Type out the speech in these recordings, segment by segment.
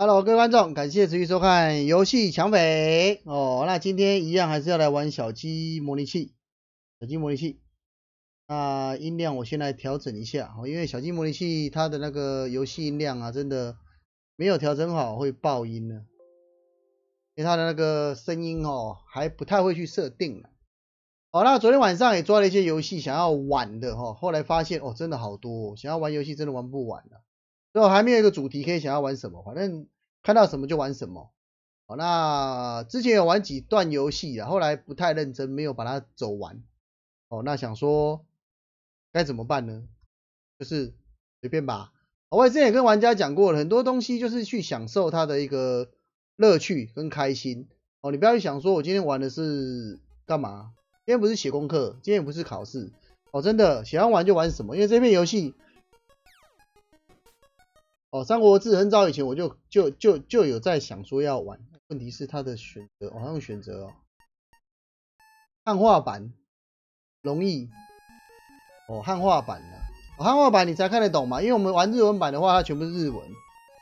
Hello，各位观众，感谢持续收看游戏抢匪哦。那今天一样还是要来玩小鸡模拟器，小鸡模拟器。那音量我先来调整一下，因为小鸡模拟器它的那个游戏音量啊，真的没有调整好会爆音呢。因为它的那个声音哦，还不太会去设定了。好，那昨天晚上也抓了一些游戏想要玩的哈，后来发现哦，真的好多，想要玩游戏真的玩不完了。所以我还没有一个主题可以想要玩什么，反正看到什么就玩什么。好，那之前有玩几段游戏啊，后来不太认真，没有把它走完。哦，那想说该怎么办呢？就是随便吧。我之前也跟玩家讲过，很多东西就是去享受它的一个乐趣跟开心。哦，你不要去想说我今天玩的是干嘛？今天不是写功课，今天也不是考试。哦，真的喜欢玩就玩什么，因为这片游戏。哦，三国志很早以前我就就就就有在想说要玩，问题是它的选择，好像选择哦，汉化版容易哦，汉化版的，汉化版你才看得懂嘛，因为我们玩日文版的话，它全部是日文。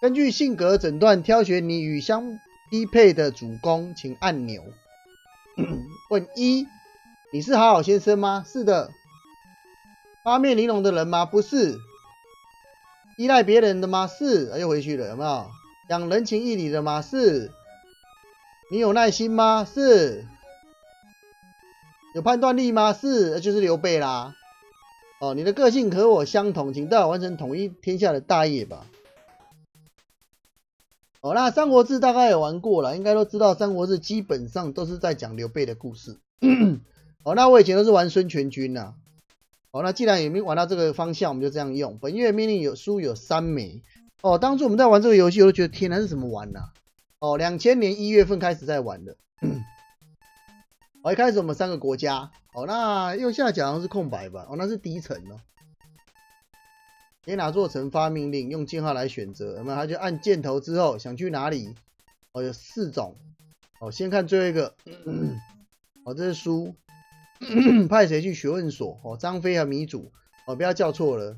根据性格诊断，挑选你与相匹配的主攻，请按钮。问一，你是好好先生吗？是的。八面玲珑的人吗？不是。依赖别人的吗？是，又回去了，有没有？讲人情义理的吗？是。你有耐心吗？是。有判断力吗？是，那就是刘备啦。哦，你的个性和我相同，请带我完成统一天下的大业吧。哦，那《三国志》大概也玩过了，应该都知道，《三国志》基本上都是在讲刘备的故事。哦，那我以前都是玩孙权军呐。好，那既然也没有玩到这个方向，我们就这样用。本月命令有书有三枚。哦，当初我们在玩这个游戏，我都觉得天哪，是怎么玩呢？哦，两千年一月份开始在玩的。哦，一开始我们三个国家。哦，那右下角好像是空白吧？哦，那是第一层哦。给哪座城发命令？用箭号来选择。那么他就按箭头之后想去哪里？哦，有四种。哦，先看最后一个。哦，这是书。派谁去学问所？哦，张飞和糜竺。哦，不要叫错了。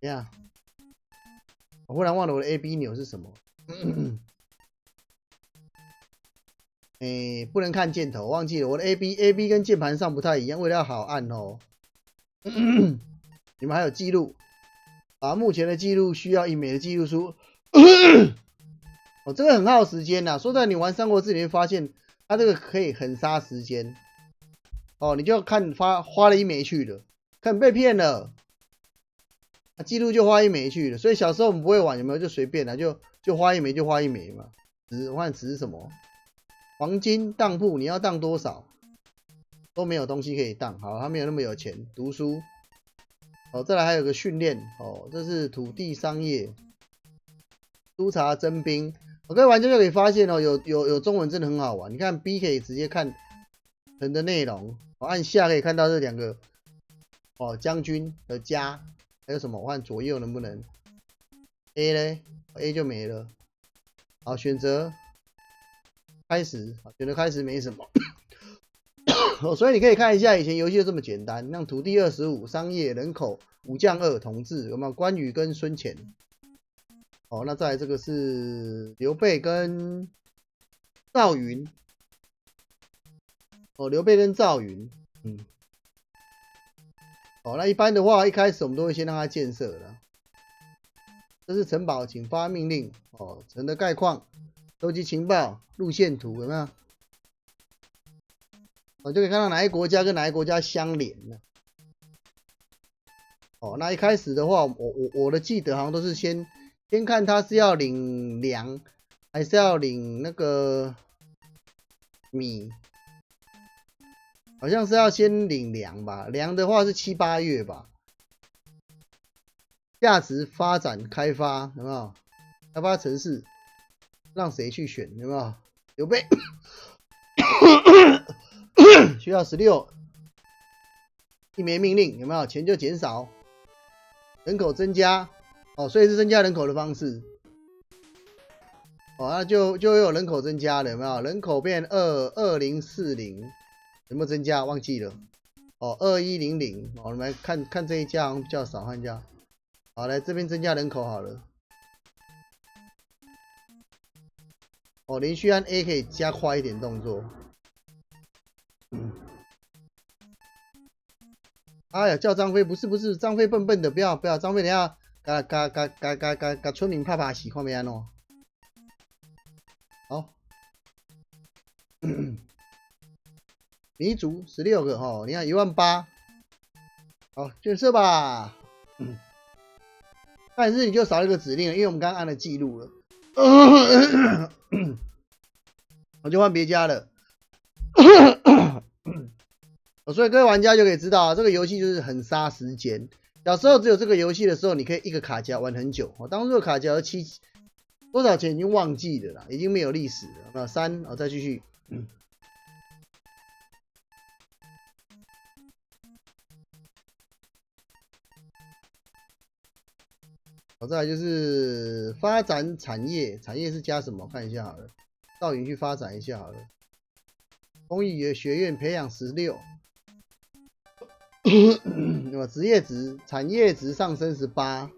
这样，我忽然忘了我的 A B 钮是什么。哎，不能看箭头，忘记了我的 A B A B 跟键盘上不太一样，为了要好按哦。你们还有记录啊？目前的记录需要一枚的记录书。哦，这个很耗时间呐。说在你玩三国志，你会发现它这个可以很杀时间。哦，你就看花花了一枚去了，看被骗了，啊，记录就花一枚去了。所以小时候我们不会玩，有没有就随便了，就就花一枚就花一枚嘛。值，我看值什么？黄金当铺，你要当多少？都没有东西可以当，好，他没有那么有钱。读书，哦，再来还有个训练，哦，这是土地商业，督察征兵。我各位玩家就可以发现哦，有有有中文真的很好玩。你看 B 可以直接看。人的内容，按下可以看到这两个哦，将军的家，还有什么？我看左右能不能？A 呢？A 就没了。好，选择开始，选择开始没什么。哦，所以你可以看一下，以前游戏就这么简单，像土地二十五，商业人口，武将二，同志有没有？关羽跟孙权。哦，那再来这个是刘备跟赵云。哦，刘备跟赵云，嗯，哦，那一般的话，一开始我们都会先让他建设的。这是城堡，请发命令。哦，城的概况，收集情报，路线图有没有？我就可以看到哪一国家跟哪一国家相连了。哦，那一开始的话，我我我的记得好像都是先先看他是要领粮，还是要领那个米。好像是要先领粮吧，粮的话是七八月吧。价值发展开发有没有？开发城市，让谁去选有没有？刘备 需要十六，一枚命令有没有？钱就减少，人口增加哦，所以是增加人口的方式。哦，那就就有人口增加了有没有？人口变二二零四零。有没有增加？忘记了哦，二一零零。我们来看看这一家比较少，看一下。好，来这边增加人口好了。哦，连续按 A 可以加快一点动作。嗯。哎呀，叫张飞不是不是，张飞笨笨的，不要不要，张飞等下嘎嘎嘎嘎嘎嘎嘎村民怕怕喜，看没安哦。好，民族十六个哈，你看一万八，好建设吧。但是你就少一个指令，因为我们刚刚按了记录了。我就换别家了，所以各位玩家就可以知道，这个游戏就是很杀时间。小时候只有这个游戏的时候，你可以一个卡夹玩很久。我当初的卡夹七多少钱已经忘记了啦，已经没有历史了。那三，我再继续。再来就是发展产业，产业是加什么？看一下好了，到云去发展一下好了。工艺学院培养十六，那么职业值、产业值上升十八，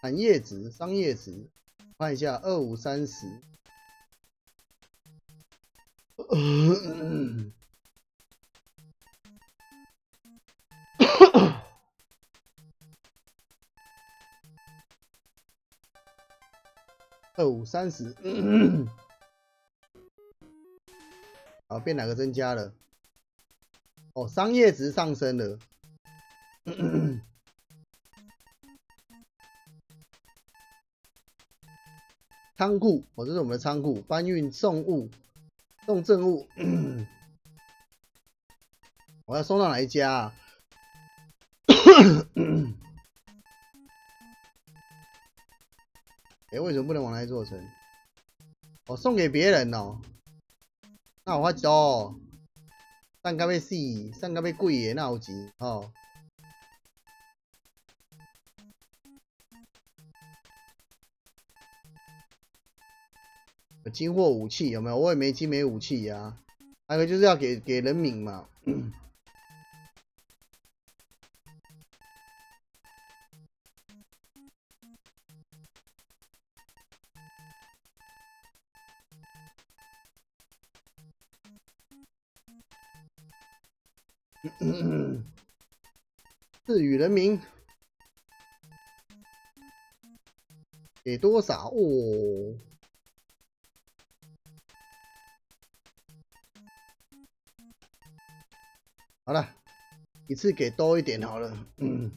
产业值、商业值，看一下二五三十。二五三十，好，变哪个增加了？哦，商业值上升了。仓库，哦，这是我们的仓库，搬运送物，送证物。我要送到哪一家啊？哎，为什么不能往来做成？我送给别人哦。那我发走，蛋糕被死，蛋糕被贵耶，那有钱哦。金货武器有没有？我也没金没武器呀。还有就是要给给人民嘛。人民给多少？哦，好了，一次给多一点好了。嗯，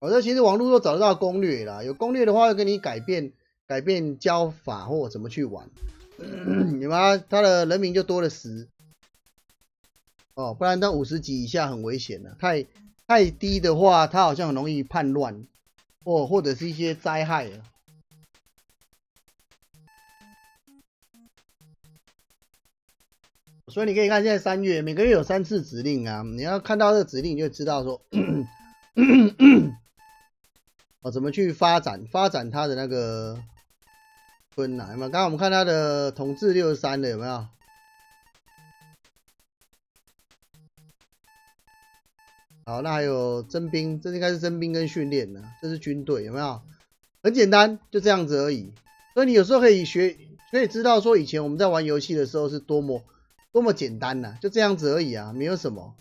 好的，其实网络都找得到攻略啦，有攻略的话会给你改变改变教法或怎么去玩。你妈，他的人民就多了十哦，不然到五十级以下很危险的，太太低的话，他好像很容易叛乱，或或者是一些灾害啊。所以你可以看现在三月，每个月有三次指令啊，你要看到这个指令，你就知道说，哦，怎么去发展发展他的那个。分哪？有没有？刚刚我们看他的统治六十三的有没有？好，那还有征兵，这应该是征兵跟训练呢，这是军队有没有？很简单，就这样子而已。所以你有时候可以学，可以知道说以前我们在玩游戏的时候是多么多么简单呐，就这样子而已啊，没有什么。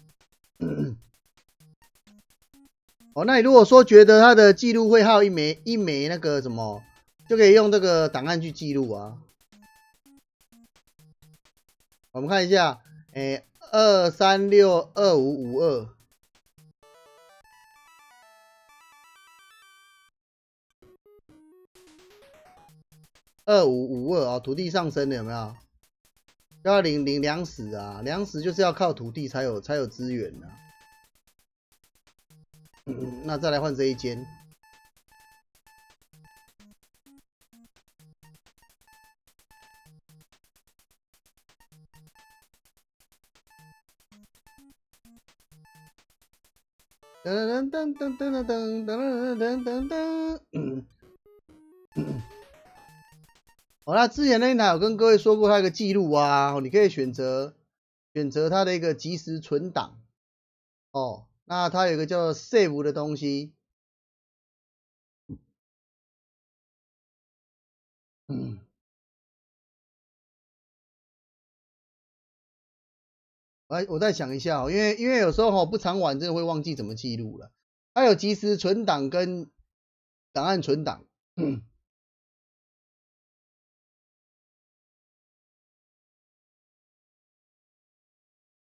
哦，那你如果说觉得他的记录会还有一枚一枚那个什么？就可以用这个档案去记录啊。我们看一下，哎，二三六二五五二，二五五二啊，土地上升了有没有？要领领粮食啊，粮食就是要靠土地才有才有资源的。嗯那再来换这一间。噔噔噔噔噔噔噔噔噔噔噔。好，那之前那一台有跟各位说过它一个记录啊，你可以选择选择它的一个即时存档哦。那它有一个叫 save 的东西。嗯。哎，我再想一下，因为因为有时候哈不常玩，真的会忘记怎么记录了。它有即时存档跟档案存档。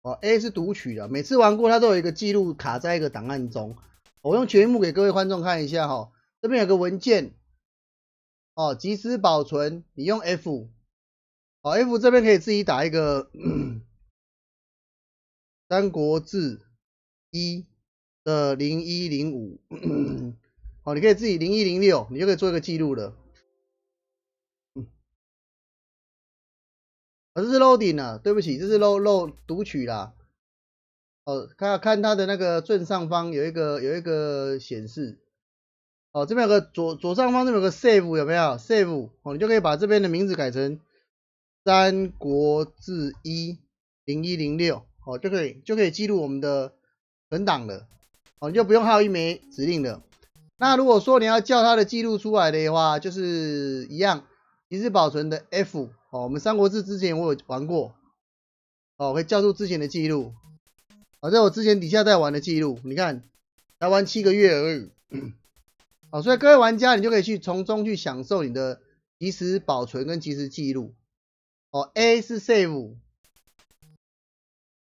哦，A 是读取的，每次玩过它都有一个记录卡在一个档案中。我用全幕给各位观众看一下哈，这边有个文件，哦，即时保存，你用 F，哦，F 这边可以自己打一个。三国志一的零一零五，好，你可以自己零一零六，你就可以做一个记录了。这是 loading 啊，对不起，这是漏漏读取啦。哦，看看它的那个正上方有一个有一个显示，哦，这边有个左左上方这边有个 save 有没有？save 哦，你就可以把这边的名字改成三国志一零一零六。哦，就可以就可以记录我们的存档了，哦，你就不用还有一枚指令了。那如果说你要叫它的记录出来的话，就是一样，即时保存的 F，哦，我们三国志之前我有玩过，哦，会叫出之前的记录，哦，在我之前底下在玩的记录，你看才玩七个月而已，哦，所以各位玩家你就可以去从中去享受你的即时保存跟即时记录，哦，A 是 save。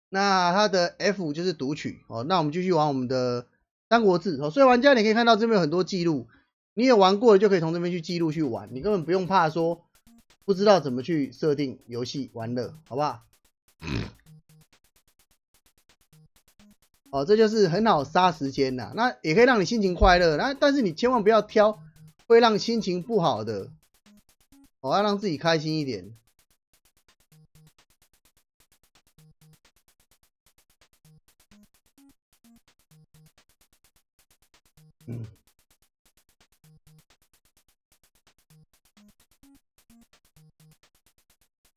那它的 F 就是读取哦，那我们继续玩我们的三国志哦。所以玩家你可以看到这边有很多记录，你有玩过的就可以从这边去记录去玩，你根本不用怕说不知道怎么去设定游戏玩乐，好不好？哦，这就是很好杀时间呐，那也可以让你心情快乐，那但是你千万不要挑会让心情不好的，我要让自己开心一点。嗯，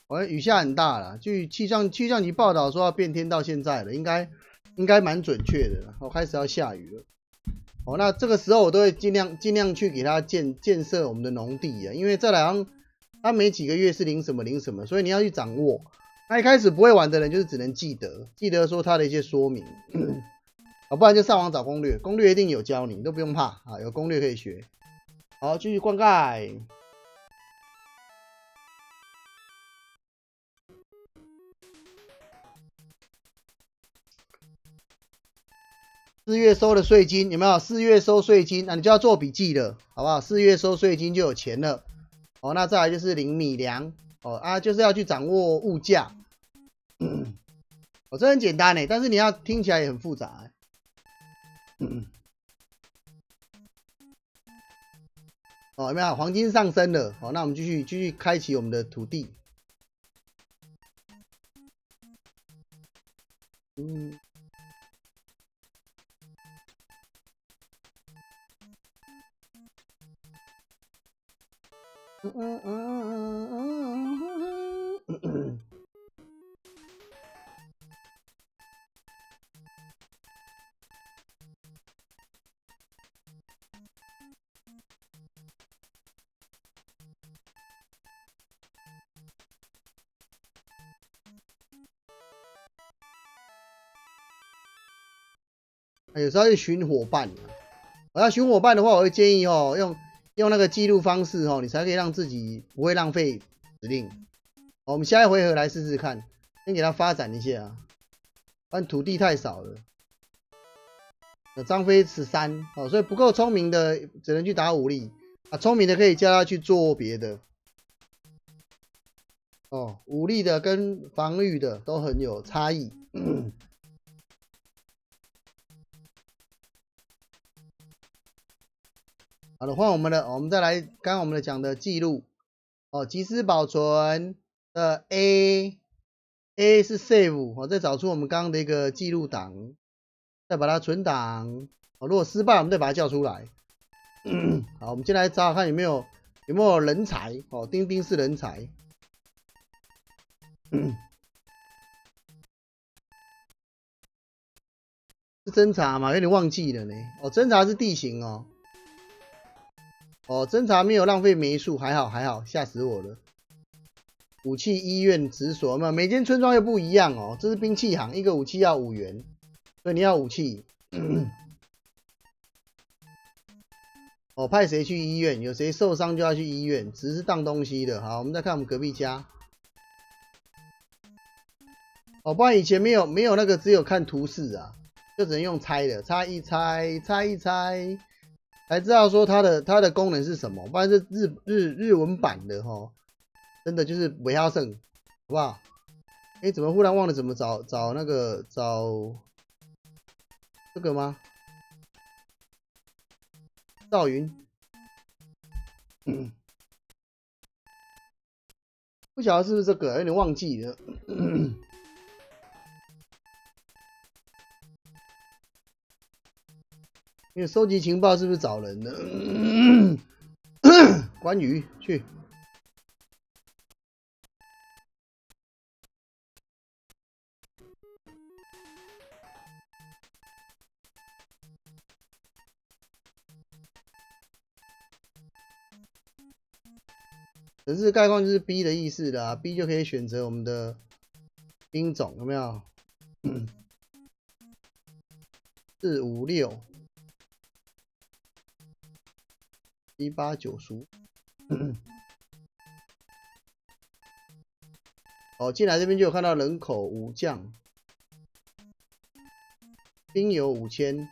我雨下很大了，据气象气象局报道说要变天到现在了，应该应该蛮准确的。我开始要下雨了，哦，那这个时候我都会尽量尽量去给他建建设我们的农地啊，因为这两他每几个月是领什么领什么，所以你要去掌握。那一开始不会玩的人就是只能记得记得说他的一些说明啊。不然就上网找攻略，攻略一定有教你，都不用怕啊，有攻略可以学。好，继续灌溉。四月收的税金有没有？四月收税金，那你就要做笔记了，好不好？四月收税金就有钱了。哦，那再来就是领米粮，哦啊，就是要去掌握物价。哦，这很简单呢，但是你要听起来也很复杂。哦，有没有黄金上升了？好，那我们继续继续开启我们的土地。嗯。嗯嗯嗯嗯嗯嗯。有时候要寻伙伴，我要寻伙伴的话，我会建议哦，用用那个记录方式哦，你才可以让自己不会浪费指令。我们下一回合来试试看，先给他发展一下，但土地太少了。张飞十三哦，所以不够聪明的只能去打武力啊，聪明的可以叫他去做别的。哦，武力的跟防御的都很有差异。好的，换我们的，我们再来刚刚我们的讲的记录哦，即时保存的 A，A 是 save，我再找出我们刚刚的一个记录档，再把它存档。哦，如果失败，我们再把它叫出来。好，我们先来找看有没有有没有人才哦，钉钉是人才。是侦查吗？有点忘记了呢。哦，侦查是地形哦。哦，侦查没有浪费枚数，还好还好，吓死我了。武器医院直所嘛，每间村庄又不一样哦。这是兵器行，一个武器要五元，所以你要武器。哦，派谁去医院？有谁受伤就要去医院，只是当东西的。好，我们再看我们隔壁家。哦，不然以前没有没有那个，只有看图示啊，就只能用猜的，猜一猜，猜一猜，才知道说它的它的功能是什么。不然是日日日文版的哈。真的就是韦哈胜，好不好？哎，怎么忽然忘了怎么找找那个找这个吗？赵云，不晓得是不是这个，有点忘记了。因为收集情报是不是找人的？关羽去。城市概况就是 B 的意思啦，B 就可以选择我们的兵种，有没有？四五六一八九叔。哦，进来这边就有看到人口武将，兵有五千，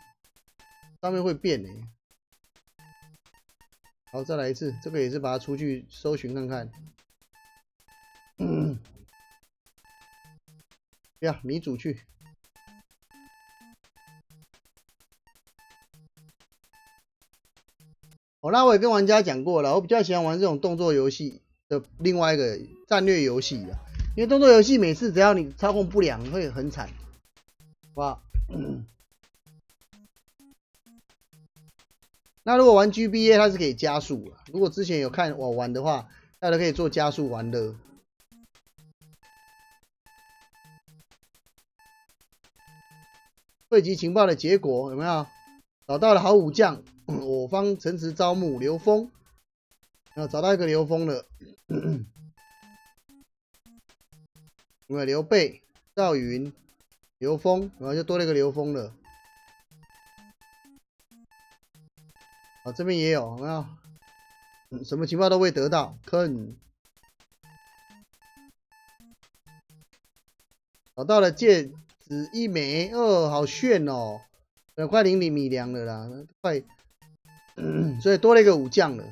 上面会变诶。好，再来一次，这个也是把它出去搜寻看看。呀，米主去。哦，那我也跟玩家讲过了，我比较喜欢玩这种动作游戏的另外一个战略游戏啊，因为动作游戏每次只要你操控不良会很惨，哇。那如果玩 GBA，它是可以加速的。如果之前有看我玩的话，大家可以做加速玩的。汇集情报的结果有没有？找到了好武将，我方城池招募刘封，然后找到一个刘封了。有没有刘备、赵云、刘封？然后就多了一个刘封了。啊，这边也有，有没有？什么情报都会得到。坑，找到了戒指一枚，哦，好炫哦！快零厘米粮了啦，快，所以多了一个武将了。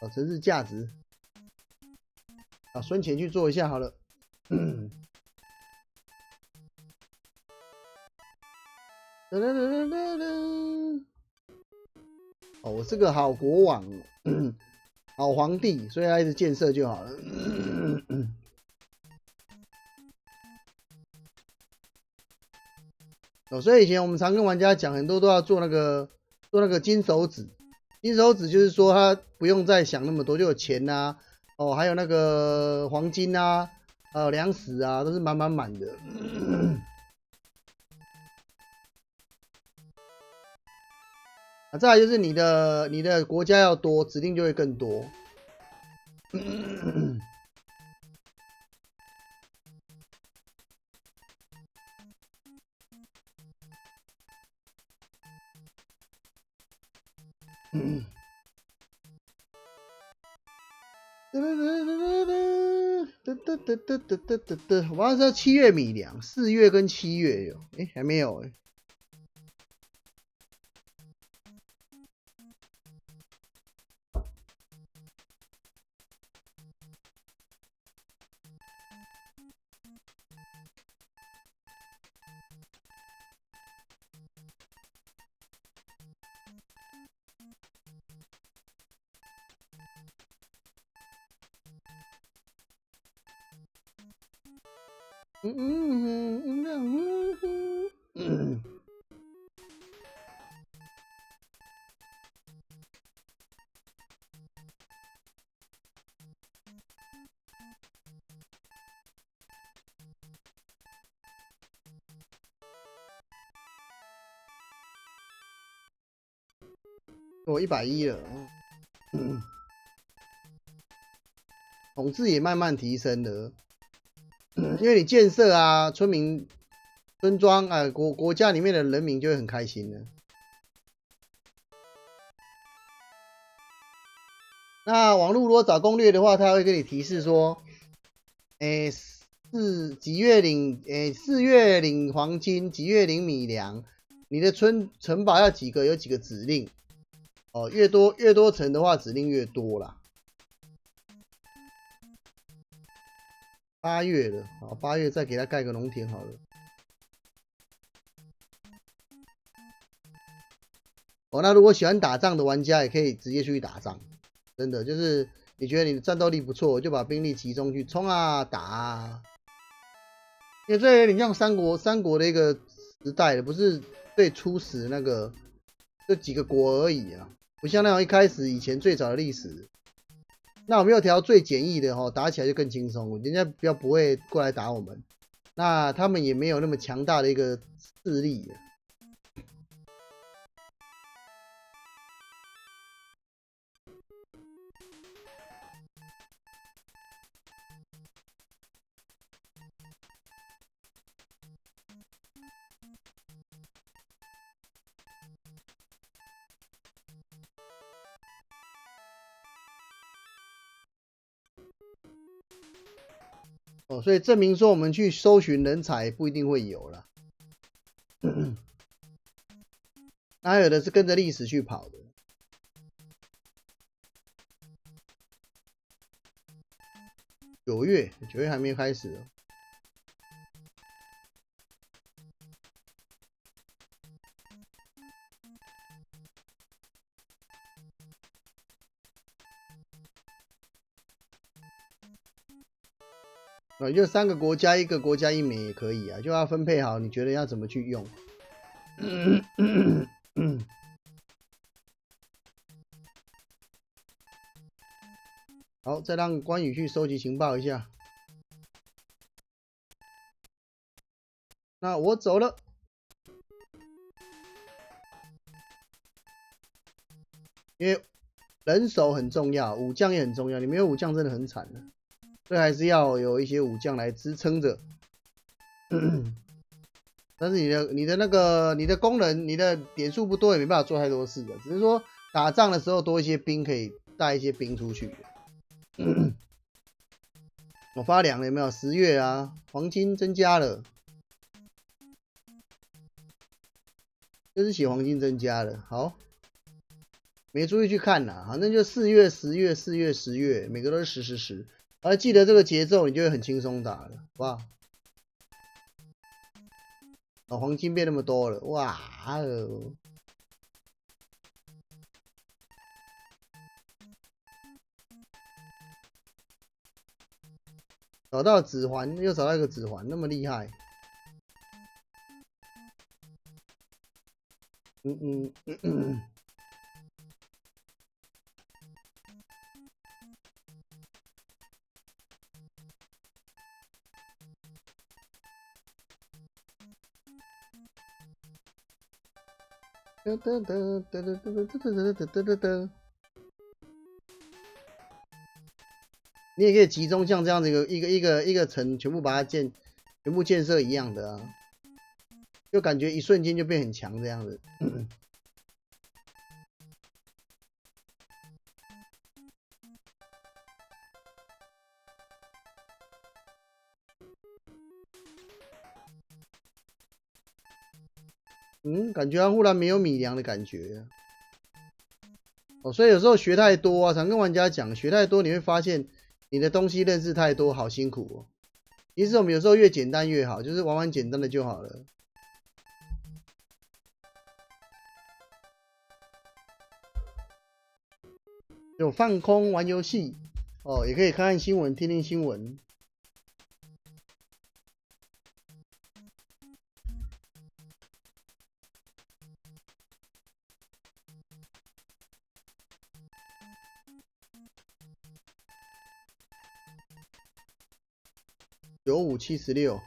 哦，城市价值，啊，孙权去做一下好了。噔噔噔噔噔！哦，我是个好国王，好皇帝，所以他一直建设就好了。哦，所以以前我们常跟玩家讲，很多都要做那个做那个金手指。金手指就是说他不用再想那么多，就有钱呐，哦，还有那个黄金啊，还有粮食啊，都是满满满的。啊，再来就是你的你的国家要多，指定就会更多。得得得得得得！我那时候七月米粮，四月跟七月有，哎，还没有哎。嗯嗯嗯，我一百一了，嗯，同志也慢慢提升了。因为你建设啊，村民、村庄啊，国国家里面的人民就会很开心了。那网络如果找攻略的话，他会给你提示说，诶，四几月领，诶，四月领黄金，几月领米粮，你的村城堡要几个，有几个指令，哦，越多越多城的话，指令越多啦。八月了，好，八月再给他盖个农田好了。哦，那如果喜欢打仗的玩家，也可以直接出去打仗。真的就是你觉得你的战斗力不错，就把兵力集中去冲啊打啊。因为这有点像三国三国的一个时代了，不是最初始那个就几个国而已啊，不像那样一开始以前最早的历史。那我们要调最简易的哈，打起来就更轻松，人家比较不会过来打我们，那他们也没有那么强大的一个势力。所以证明说我们去搜寻人才不一定会有了，那有的是跟着历史去跑的。九月，九月还没开始。啊，就三个国家，一个国家一枚也可以啊，就要分配好，你觉得要怎么去用？好，再让关羽去收集情报一下。那我走了，因为人手很重要，武将也很重要，你没有武将真的很惨的。这还是要有一些武将来支撑着，但是你的你的那个你的功能你的点数不多也没办法做太多事的，只是说打仗的时候多一些兵可以带一些兵出去。我发粮了有没有？十月啊，黄金增加了，就是写黄金增加了。好，没注意去看呐，反正就四月、十月、四月、十月，每个都是十十十。而记得这个节奏，你就会很轻松打了，哇！哦，黄金变那么多了，哇哦！找到指环，又找到一个指环，那么厉害！嗯嗯嗯嗯。噔噔噔噔噔噔噔噔噔噔噔噔噔。你也可以集中像这样子一个一个一个一个城，全部把它建，全部建设一样的啊，就感觉一瞬间就变很强这样子。感觉忽然没有米粮的感觉。哦，所以有时候学太多啊，常跟玩家讲，学太多你会发现你的东西认识太多，好辛苦哦。其实我们有时候越简单越好，就是玩玩简单的就好了。有放空玩游戏，哦，也可以看看新闻，听听新闻。五七十六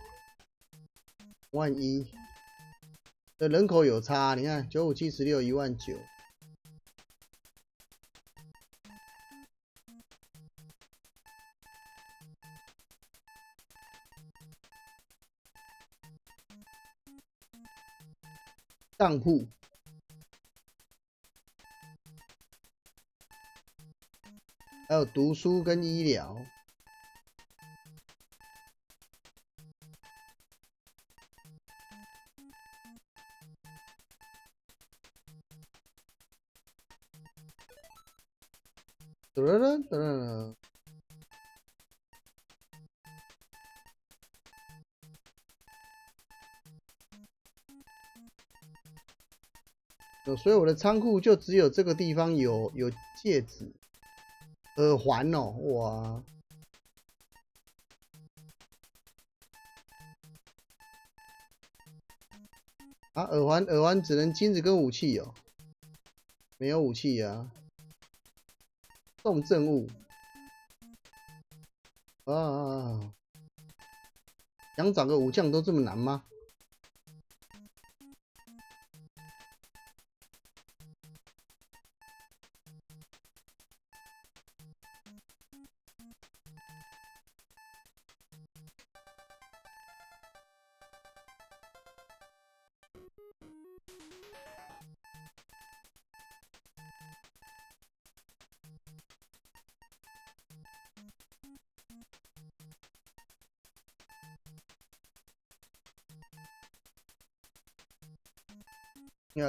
万一的人口有差你看九五七十六一万九。账户还有读书跟医疗所以我的仓库就只有这个地方有有戒指、耳环哦，哇！啊，耳环耳环只能金子跟武器哦，没有武器啊。送证物啊！想找个武将都这么难吗？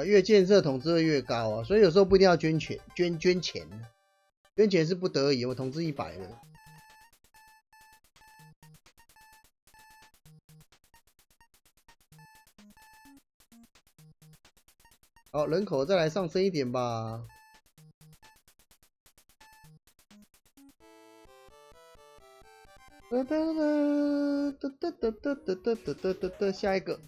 越建设统治会越高啊，所以有时候不一定要捐钱，捐捐钱，捐钱是不得已。我统治一百了，好，人口再来上升一点吧。哒哒哒哒哒哒哒哒哒哒哒，下一个。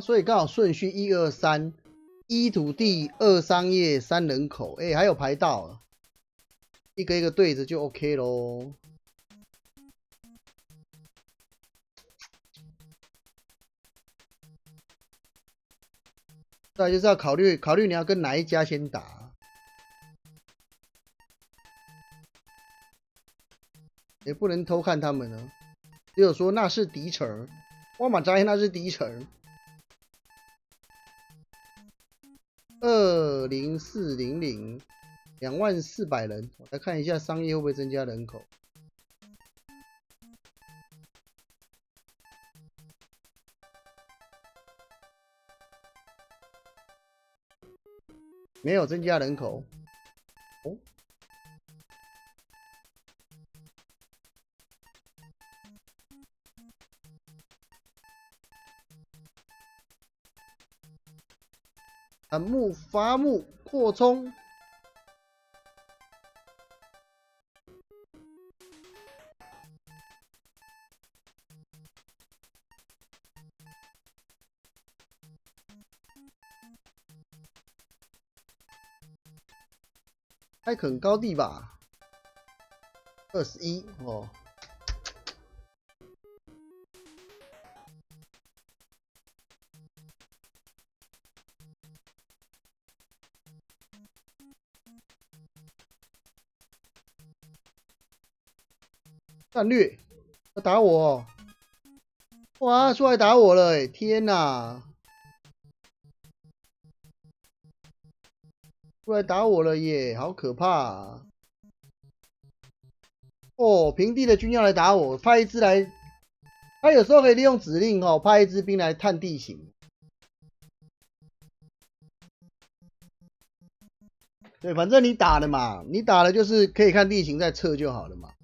所以刚好顺序一二三，一土地，二商业，三人口，哎，还有排道，一个一个对着就 OK 喽。再就是要考虑考虑你要跟哪一家先打，也不能偷看他们呢，只有说那是敌城，我马扎那是敌城。二零四零零两万四百人，我来看一下商业会不会增加人口。没有增加人口。伐木伐木扩充，开垦高地吧，二十一哦。战略要打我，哇，出来打我了！哎，天哪！出来打我了耶，好可怕！啊！哦，平地的军要来打我，派一支来。他有时候可以利用指令哦，派一支兵来探地形。对，反正你打了嘛，你打了就是可以看地形再撤就好了嘛。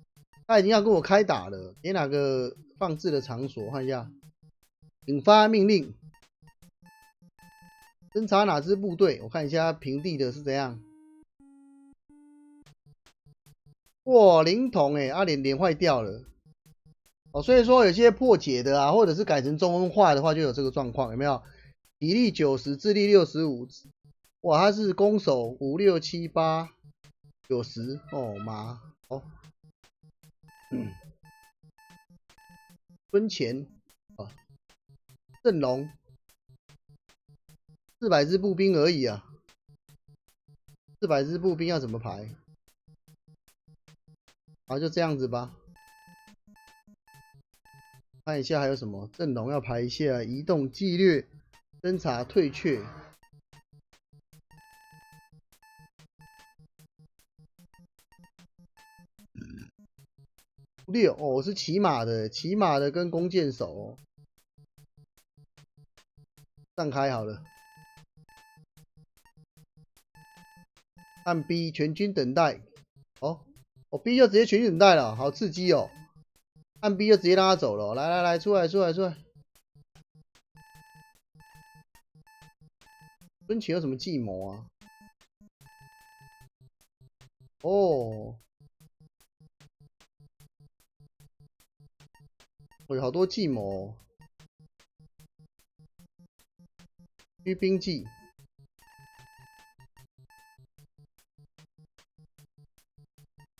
他已经要跟我开打了，点哪个放置的场所？看一下，引发命令，侦查哪支部队？我看一下平地的是怎样。哇，灵童哎，阿脸脸坏掉了。哦，所以说有些破解的啊，或者是改成中文化的话，就有这个状况，有没有？体力九十，智力六十五，哇，他是攻守五六七八九十哦，妈哦，嗯，分钱啊，阵容四百支步兵而已啊，四百支步兵要怎么排？好，就这样子吧。看一下还有什么阵容要排一下，移动、纪律、侦查、退却。六哦，是骑马的，骑马的跟弓箭手。散开好了。按 B 全军等待。哦，我 B 就直接全军等待了，好刺激哦。按 B 就直接让他走了，来来来，出来出来出来。孙权有什么计谋啊？哦，有好多计谋。驱兵计，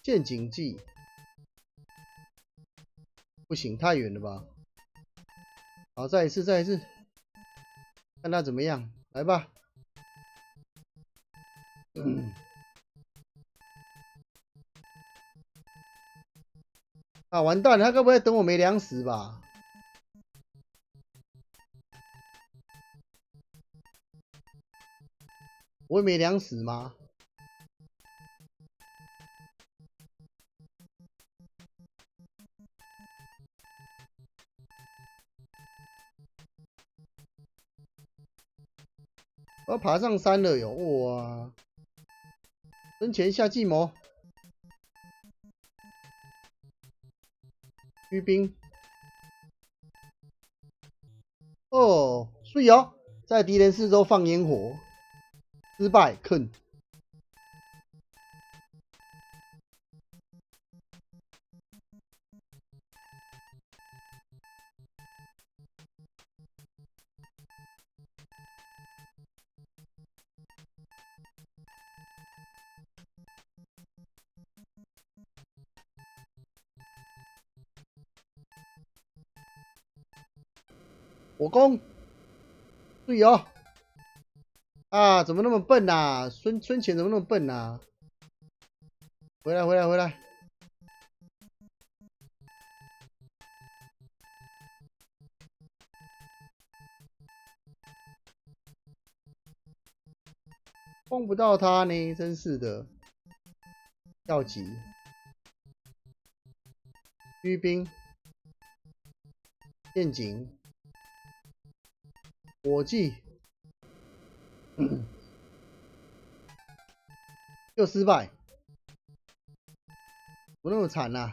陷阱计。不行，太远了吧？好，再一次，再一次，看他怎么样，来吧。啊，完蛋了，他该不会等我没粮食吧？我没粮食吗？我要爬上山了哟！哇，跟前下计谋，驱兵。哦，睡哦，在敌人四周放烟火，失败，坑。火攻，注意哦！啊，怎么那么笨呐？孙孙权怎么那么笨呐？回来，回来，回来！碰不到他呢，真是的，要急！驱兵，陷阱。火计 又失败，不那么惨呐！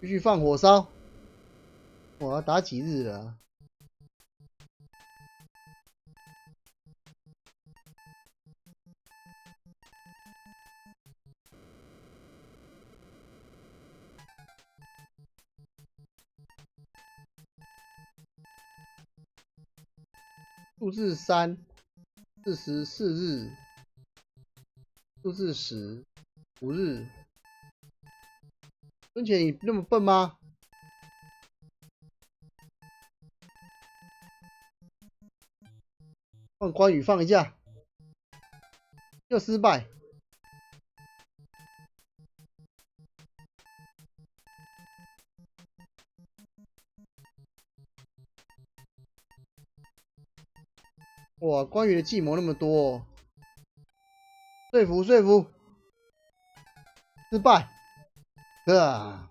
继续放火烧，我要打几日了？字三，四十四日。数字十，五日。孙权，你那么笨吗？放关羽放一下。又失败。哇，关羽的计谋那么多，哦说服说服，失败，啊！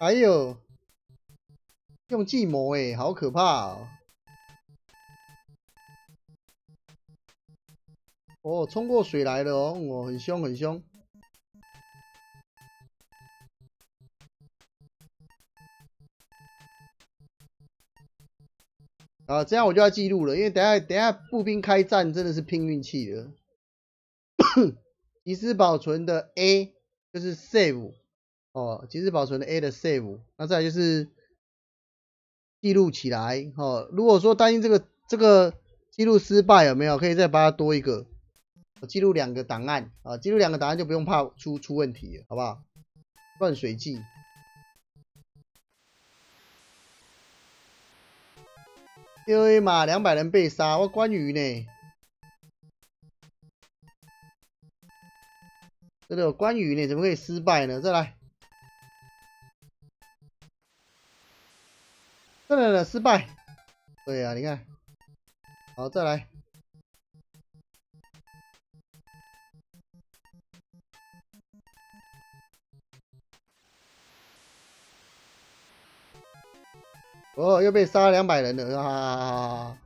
哎呦，用计谋哎，好可怕哦！哦，冲过水来了哦，哦，很凶很凶。啊，这样我就要记录了，因为等下等下步兵开战真的是拼运气的。即时保存的 A 就是 save 哦，即时保存的 A 的 save，那再来就是记录起来哦。如果说担心这个这个记录失败有没有，可以再把它多一个，记录两个档案啊，记录两个档案就不用怕出出问题了，好不好？乱水记。因为嘛，两百人被杀，我关羽呢？这里有关羽呢，怎么可以失败呢？再来，再来了，失败。对呀，你看，好，再来。哦，又被杀了两百人了啊！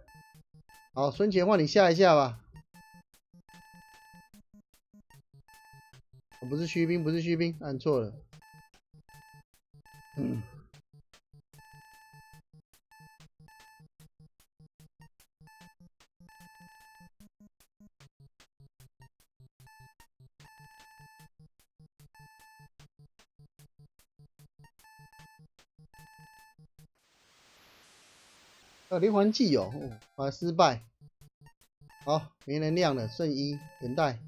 好，孙权换你下一下吧。我不是虚兵，不是虚兵，按错了。嗯。哦，连环计哦，啊，失败。好，没能量了，剩一，等待。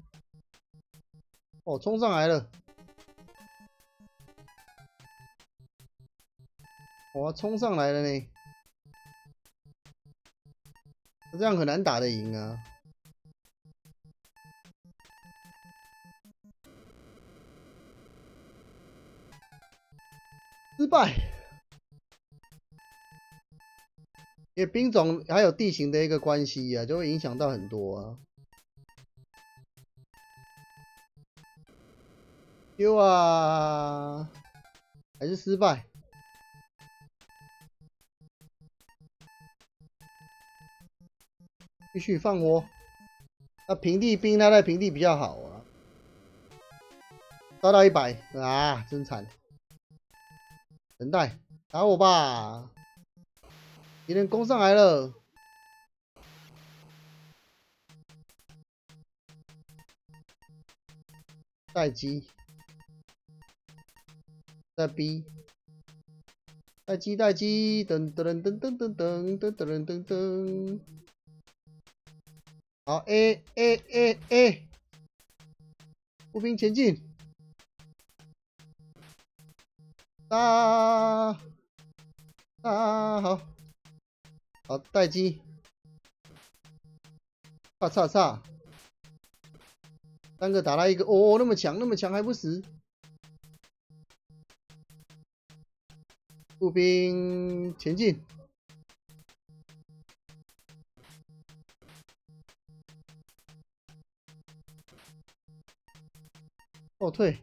哦，冲上来了。哇，冲上来了呢。这样很难打得赢啊。失败。因为兵种还有地形的一个关系啊，就会影响到很多啊。丢啊，还是失败。继续放我。那平地兵他在平地比较好啊。抓到一百啊，真惨。等待，打我吧。敌人攻上来了，待机，待 B，待机待机，噔噔噔噔噔噔噔噔噔噔，好 A A A A，步兵前进，啊啊好。好，待机，叉叉叉，三个打他一个，哦，那么强，那么强还不死？步兵前进，后退，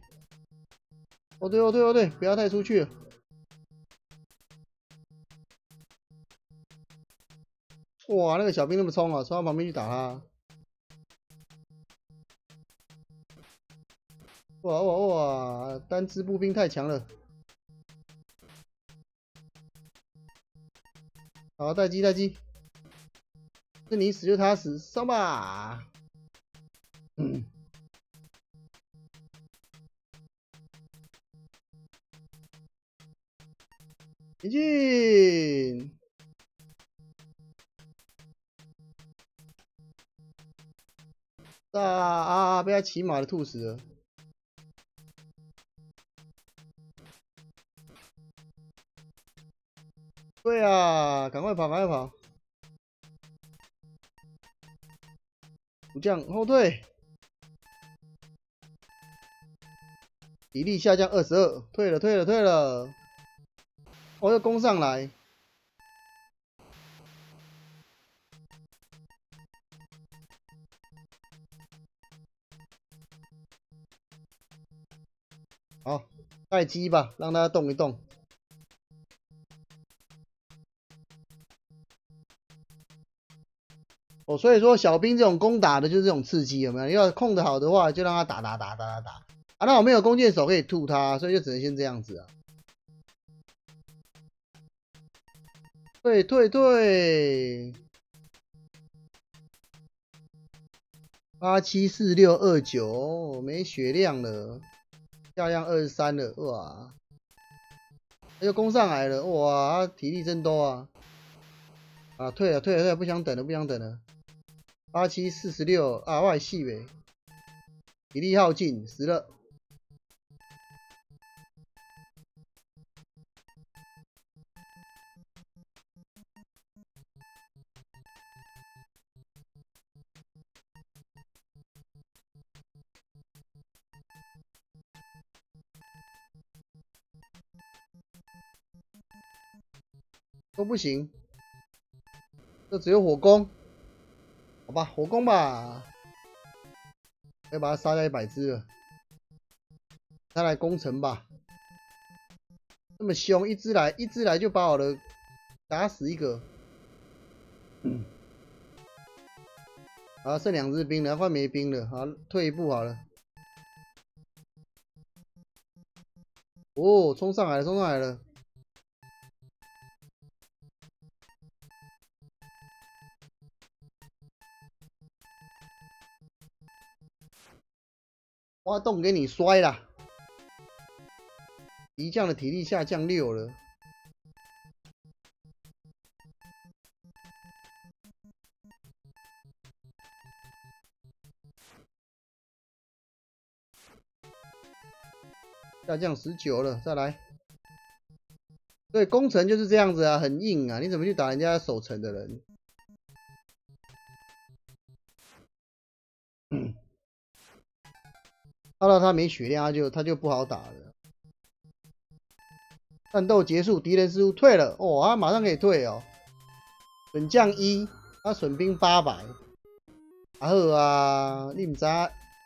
后退，后退，后退，不要太出去。哇，那个小兵那么冲啊，冲到旁边去打他！哇哇哇，单支步兵太强了！好，待机待机，是你死就他死，上吧！嗯，前进！啊啊啊！被他骑马的吐死了！对啊，赶快跑，赶快跑！武将后退，体力下降二十二，退了，退了，退了！我又攻上来，待机吧，让他动一动。哦，所以说小兵这种攻打的就是这种刺激，有没有？要控的好的话，就让他打打打打打打。啊，那我没有弓箭手可以吐他，所以就只能先这样子啊。退退退！八七四六二九，没血量了，下量二十三了，哇！又攻上来了，哇！体力真多啊！啊，退了退了退了，不想等了不想等了。八七四十六啊，外系呗，体力耗尽，死了。都不行，这只有火攻。好吧，火攻吧，要把它杀掉一百只了。他来攻城吧，那么凶，一只来，一只来就把我的打死一个。好，剩两只兵了，快没兵了，好，退一步好了。哦，冲上来了，冲上来了。挖洞给你摔了，敌将的体力下降六了，下降十九了，再来。对，攻城就是这样子啊，很硬啊，你怎么去打人家守城的人？看到他没血量，他就他就不好打了。战斗结束，敌人似乎退了。哦，他马上可以退哦。损将一，他损兵八百。啊好啊，你唔知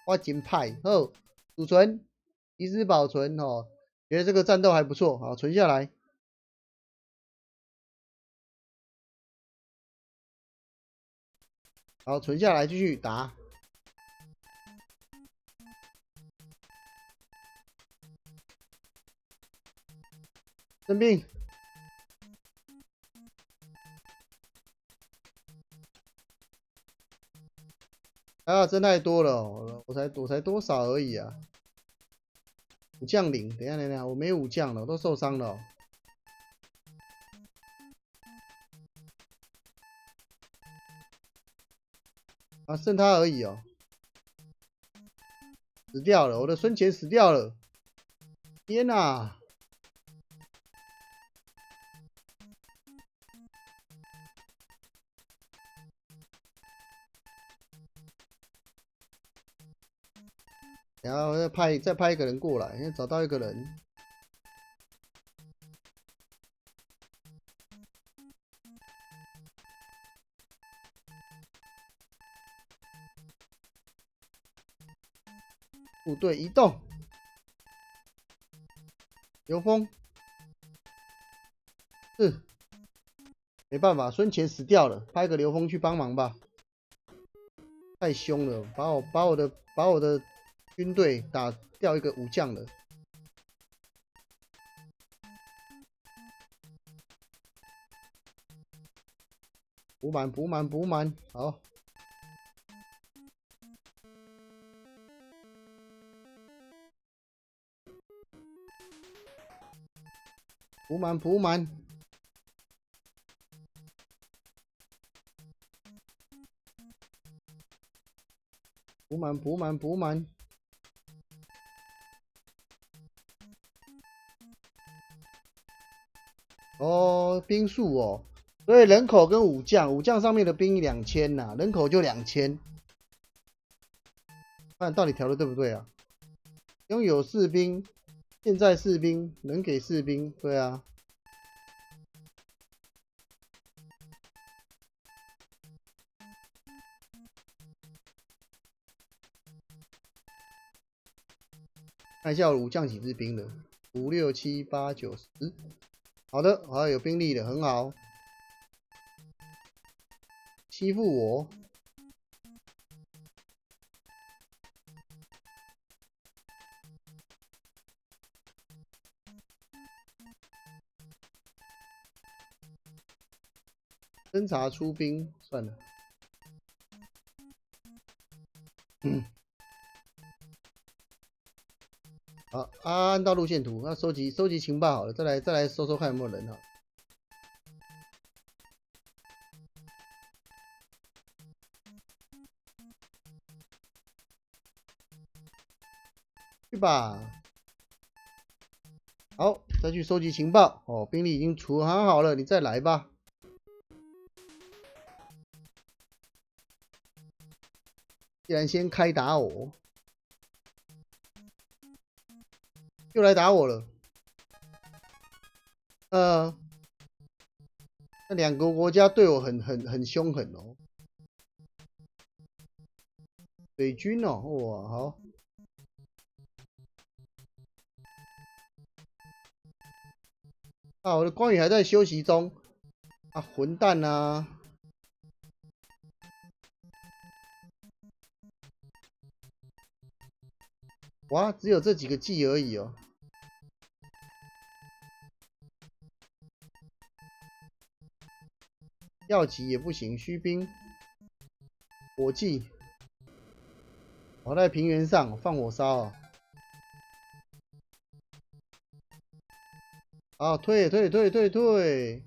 我真派好，储存，一直保存哦。觉得这个战斗还不错，好存下来。好，存下来继续打。生病啊！真太多了，我才我才多少而已啊！武将领，等下等下，我没有武将了，我都受伤了。啊，剩他而已哦，死掉了，我的孙权死掉了！天哪！然后再派再派一个人过来，先找到一个人。部队移动，刘峰是没办法，孙权死掉了，派个刘峰去帮忙吧。太凶了，把我把我的把我的。军队打掉一个武将了，补满补满补满，好，补满补满。补满补满补满。兵数哦，所以人口跟武将，武将上面的兵两千呐，人口就两千。看到底调的对不对啊？拥有士兵，现在士兵能给士兵，对啊。看一下武将几支兵了，五六七八九十，好的，好有兵力的，很好。欺负我，侦察出兵，算了。啊，按照路线图，那收集收集情报好了，再来再来搜搜看有没有人哈。去吧。好，再去收集情报哦。兵力已经储藏好了，你再来吧。既然先开打我。又来打我了，呃，那两个国家对我很很很凶狠哦，水军哦，哇，好，啊，我的关羽还在休息中，啊，混蛋呐！哇，只有这几个技而已哦。要急也不行，虚兵，火计，我在平原上放火烧啊！好，退退退退退！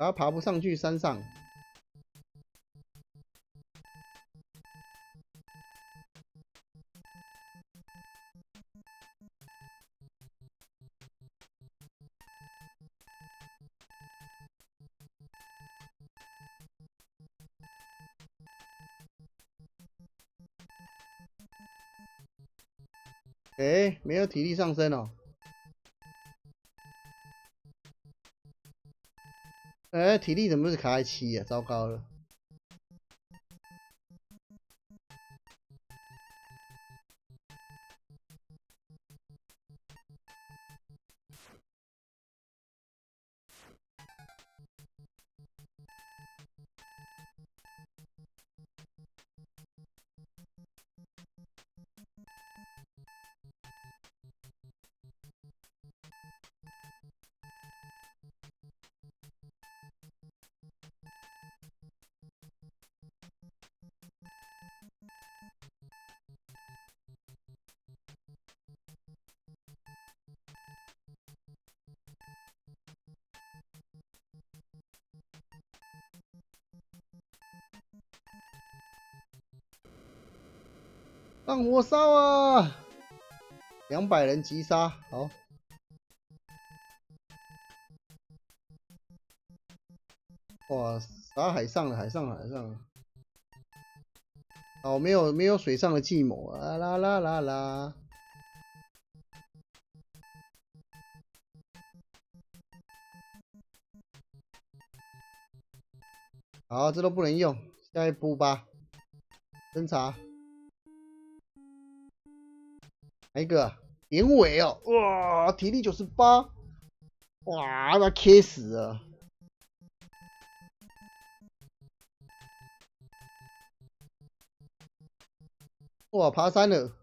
然后爬不上去山上。哎，没有体力上升哦。哎，体力怎么是卡在七呀？糟糕了！放火烧啊！两百人击杀，好。哇，杀海上了，海上，海上。哦，没有，没有水上的计谋啊！啦啦啦啦。好，这都不能用，下一步吧。侦查。哪一个？典韦哦，哇，体力九十八，哇，那 K 死了，哇，爬山了。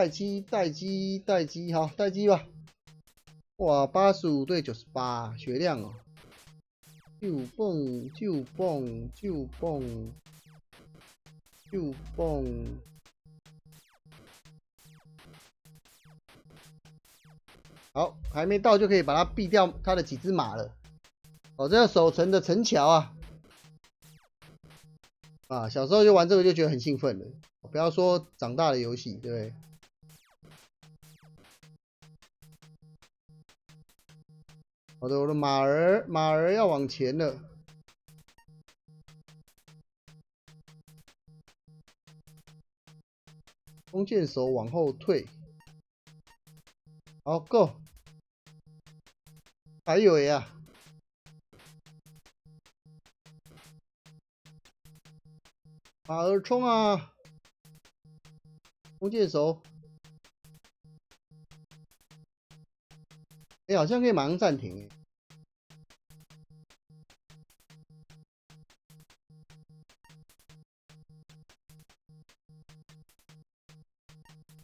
待机，待机，待机，好，待机吧。哇，八十五对九十八，血量哦。就蹦，就蹦，就蹦，就蹦。好，还没到就可以把它毙掉它的几只马了。哦，这个守城的城桥啊。啊，小时候就玩这个就觉得很兴奋了。不要说长大的游戏，对不对？好的，我的马儿，马儿要往前了。弓箭手往后退。好，Go。还有呀。马儿冲啊！弓箭手。哎，好像可以马上暂停哎！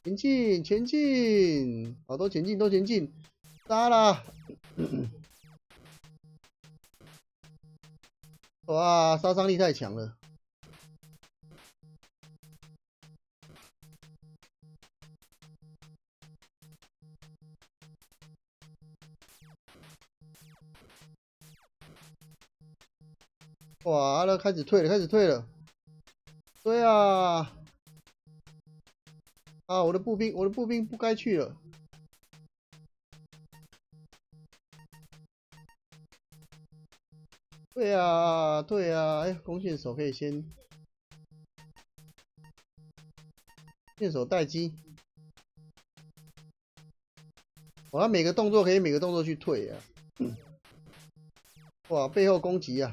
前进，前进，好多前进，都前进，杀了！哇，杀伤力太强了！哇，那开始退了，开始退了。对啊，啊，我的步兵，我的步兵不该去了。对啊，对啊，哎，弓箭手可以先，箭手待机。哇，每个动作可以每个动作去退啊。哇，背后攻击啊！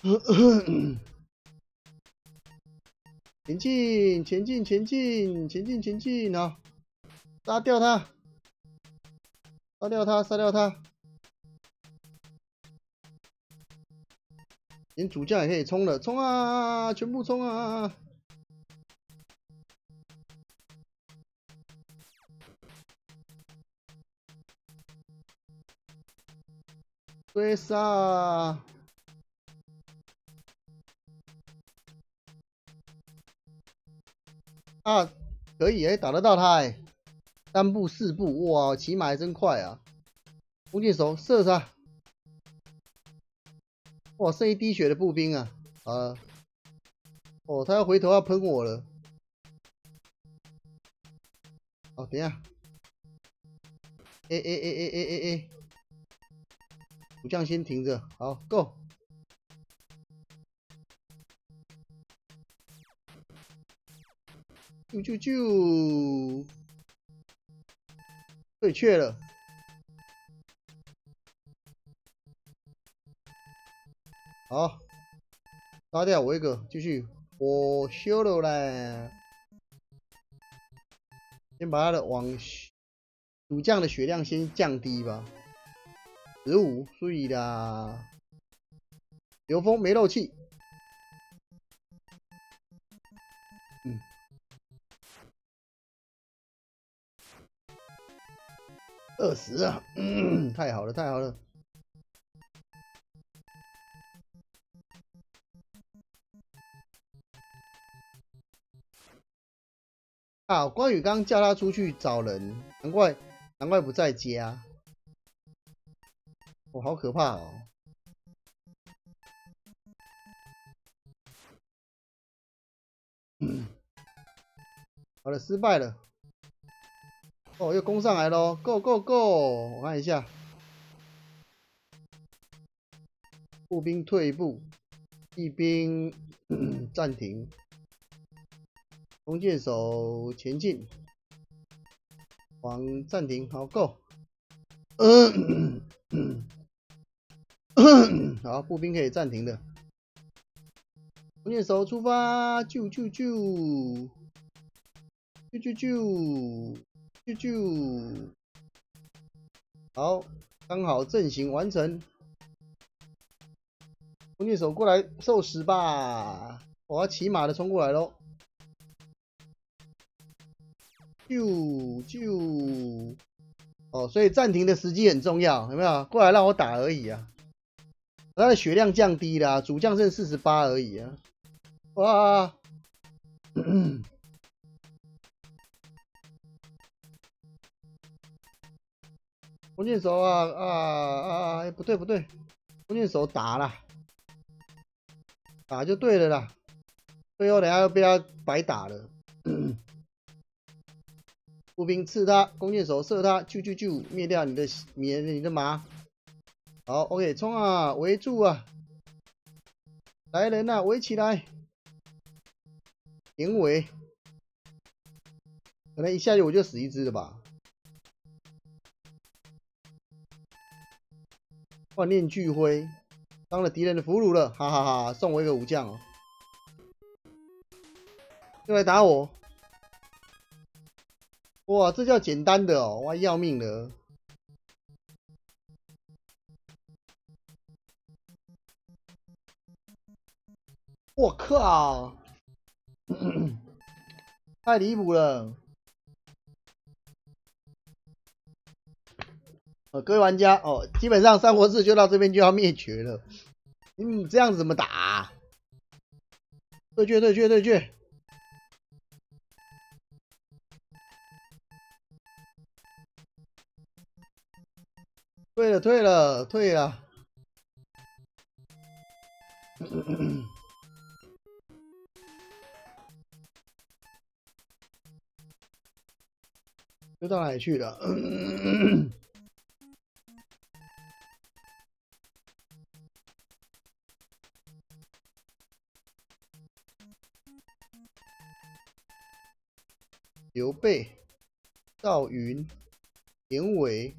前进，前进，前进，前进，前进啊！杀掉他，杀掉他，杀掉他！连主将也可以冲了，冲啊！全部冲啊！追杀！啊，可以哎，打得到他哎，三步四步，哇，骑马还真快啊！弓箭手射杀，哇，剩一滴血的步兵啊，啊，哦，他要回头要喷我了，哦，等下，哎哎哎哎哎哎哎，武将先停着，好，Go。啾啾啾！退却了。好，杀掉我一个，继续。我修了嘞。先把他的往主将的血量先降低吧。十五，所以啦。刘峰没漏气。二十啊，太好了，太好了！啊，关羽刚叫他出去找人，难怪难怪不在家，我好可怕哦！好了，失败了。哦，又攻上来喽！Go Go Go！我看一下，步兵退一步，一兵 暂停，弓箭手前进。往暂停，好够。嗯，好，步兵可以暂停的。弓箭手出发，啾啾啾，啾啾啾，啾啾。好，刚好阵型完成。弓箭手过来受死吧！我要骑马的冲过来喽。啾啾。哦，所以暂停的时机很重要，有没有？过来让我打而已啊！他的血量降低了，主将剩四十八而已啊！哇！弓箭手啊啊啊！不对不对，弓箭手打了，打就对了啦。最后等下又被他白打了。步兵刺他，弓箭手射他，啾啾啾，灭掉你的灭你的马。好，OK，冲啊，围住啊，来人呐，围起来，营围。可能一下去我就死一只了吧。万念俱灰，当了敌人的俘虏了，哈哈哈！送我一个武将哦，又来打我。哇，这叫简单的哦！哇，要命了！我靠，太离谱了！呃，各位玩家哦，基本上三国志就到这边就要灭绝了。你这样子怎么打？对决，对决，对决！退了，退了，退了。又到哪里去了？刘备、赵云、典韦。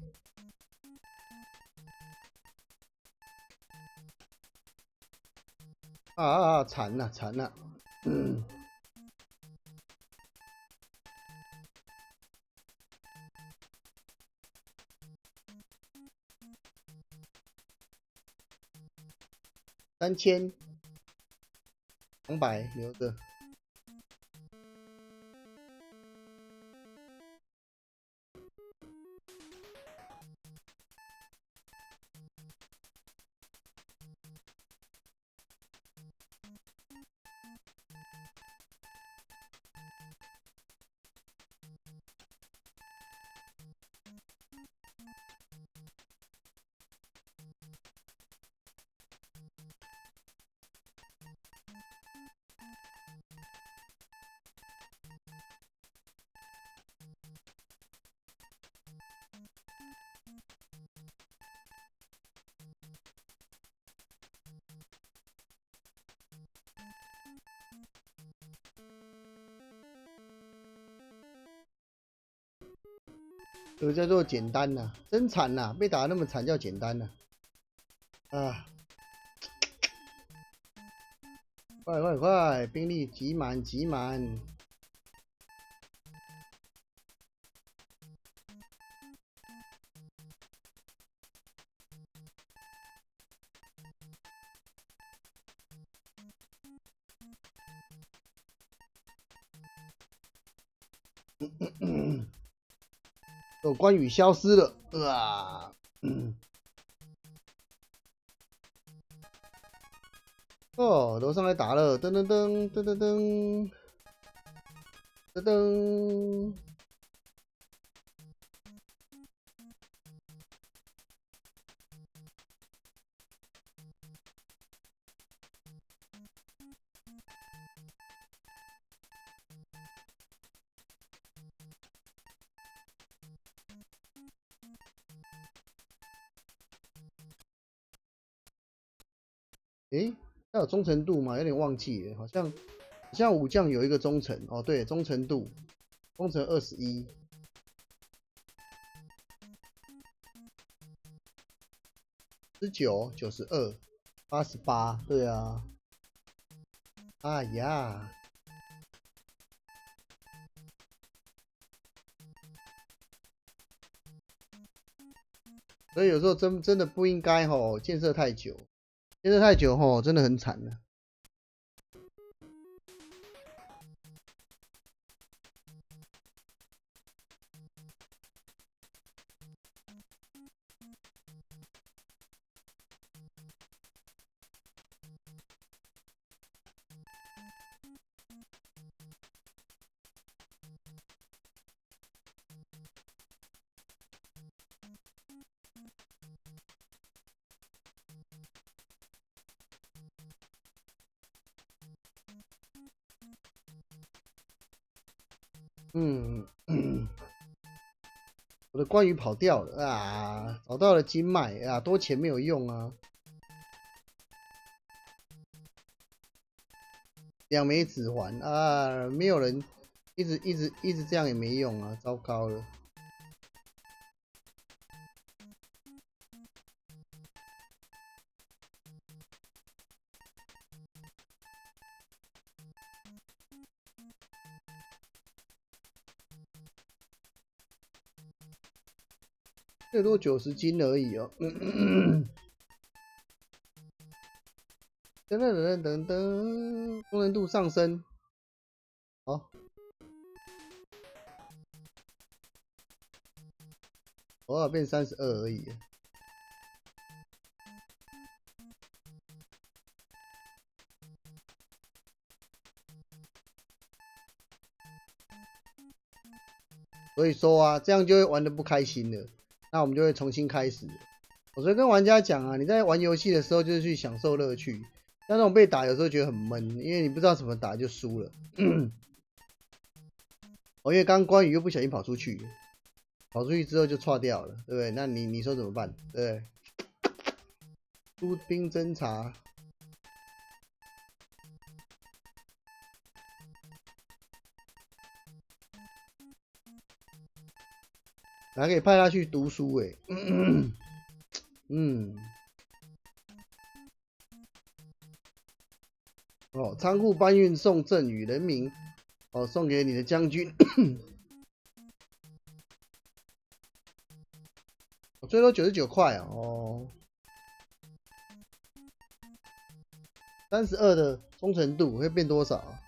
啊啊啊！惨了，惨了！嗯，三千，两百留着。叫做简单呐，真惨呐！被打那么惨叫简单呐，啊！快快快，兵力挤满挤满！关羽消失了，啊！哦，楼上来打了，噔噔噔噔噔噔噔噔。忠诚度嘛，有点忘记了，好像好像武将有一个忠诚哦，对，忠诚度，忠诚二十一，十九九十二，八十八，对啊，哎呀，所以有时候真真的不应该吼建设太久。憋得太久吼真的很惨的。关羽跑掉了啊！找到了金脉啊，多钱没有用啊。两枚指环啊，没有人一直一直一直这样也没用啊，糟糕了。最多九十斤而已哦。噔噔噔噔噔，功能度上升。好，偶尔变三十二而已。所以说啊，这样就会玩的不开心了。那我们就会重新开始。我所以跟玩家讲啊，你在玩游戏的时候就是去享受乐趣。像那种被打，有时候觉得很闷，因为你不知道怎么打就输了。我 因为刚关羽又不小心跑出去，跑出去之后就错掉了，对不对？那你你说怎么办？对 出兵侦查。还可以派他去读书哎，嗯，哦，仓库搬运送赠与人民，哦，送给你的将军，最多九十九块啊，哦，三十二的忠诚度会变多少？